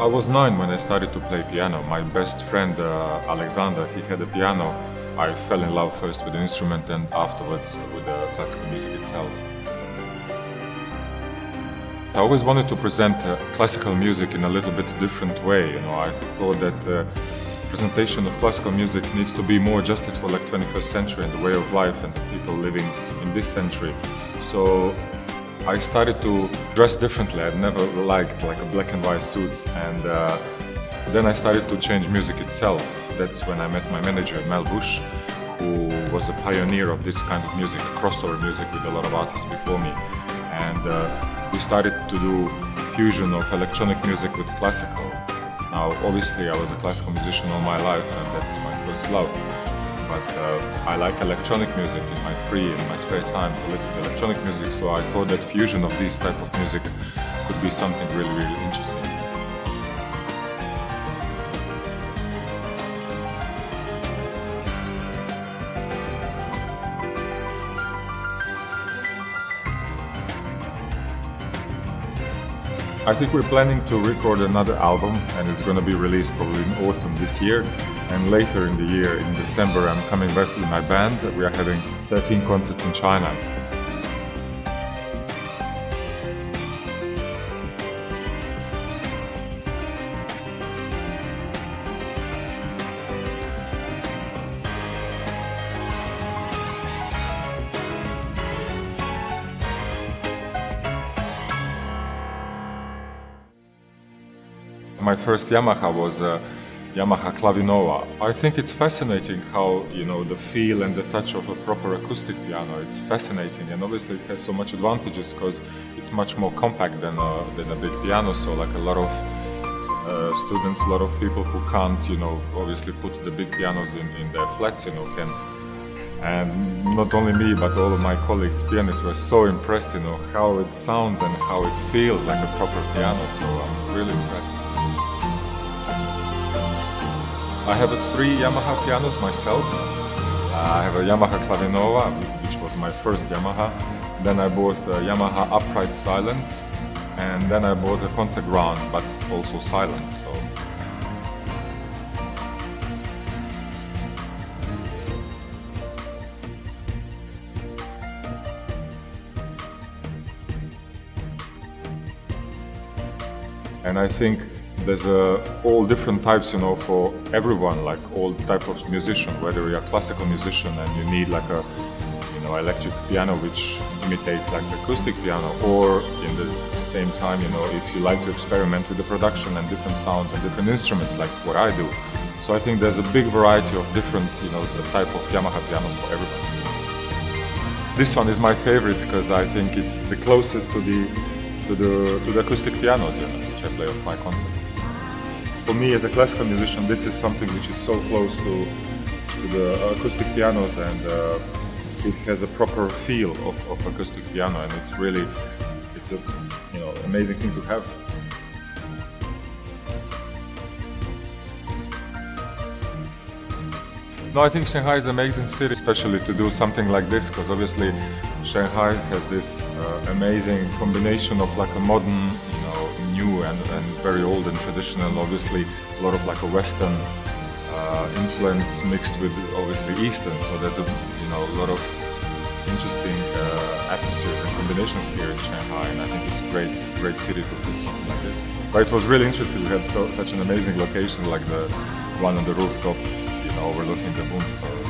I was nine when I started to play piano. My best friend uh, Alexander, he had a piano. I fell in love first with the instrument and afterwards with the classical music itself. I always wanted to present uh, classical music in a little bit different way. You know, I thought that uh, presentation of classical music needs to be more adjusted for like 21st century and the way of life and the people living in this century. So I started to dress differently. I'd never liked like black and white suits, and uh, then I started to change music itself. That's when I met my manager Mel Bush, who was a pioneer of this kind of music, crossover music with a lot of artists before me, and uh, we started to do fusion of electronic music with classical. Now, obviously, I was a classical musician all my life, and that's my first love but uh, I like electronic music in my free in my spare time to listen to electronic music so I thought that fusion of this type of music could be something really really interesting. I think we're planning to record another album and it's going to be released probably in autumn this year. And later in the year, in December, I'm coming back with my band. That we are having 13 concerts in China. My first Yamaha was a Yamaha Clavinova. I think it's fascinating how, you know, the feel and the touch of a proper acoustic piano, it's fascinating and obviously it has so much advantages because it's much more compact than a, than a big piano. So like a lot of uh, students, a lot of people who can't, you know, obviously put the big pianos in, in their flats, you know, can and not only me, but all of my colleagues, pianists, were so impressed, you know, how it sounds and how it feels like a proper piano. So I'm really impressed. I have three Yamaha pianos myself. I have a Yamaha Clavinova, which was my first Yamaha. Then I bought a Yamaha Upright Silent, and then I bought a Concert Grand, but also silent. So. And I think there's uh, all different types, you know, for everyone, like all type of musician, whether you're a classical musician and you need like a, you know, electric piano which imitates like the acoustic piano, or in the same time, you know, if you like to experiment with the production and different sounds and different instruments, like what I do. So I think there's a big variety of different, you know, the type of Yamaha pianos for everybody. This one is my favorite because I think it's the closest to the to the to the acoustic pianos, you know, which I play at my concerts for me as a classical musician, this is something which is so close to, to the acoustic pianos and uh, it has a proper feel of, of acoustic piano and it's really, it's a you know amazing thing to have. No, I think Shanghai is an amazing city, especially to do something like this, because obviously Shanghai has this uh, amazing combination of like a modern, new and, and very old and traditional. Obviously, a lot of like a Western uh, influence mixed with obviously Eastern. So there's a you know a lot of interesting uh, atmospheres and combinations here in Shanghai, and I think it's a great great city to do something like this. But it was really interesting. We had so, such an amazing location, like the one on the rooftop, you know, overlooking the moon. So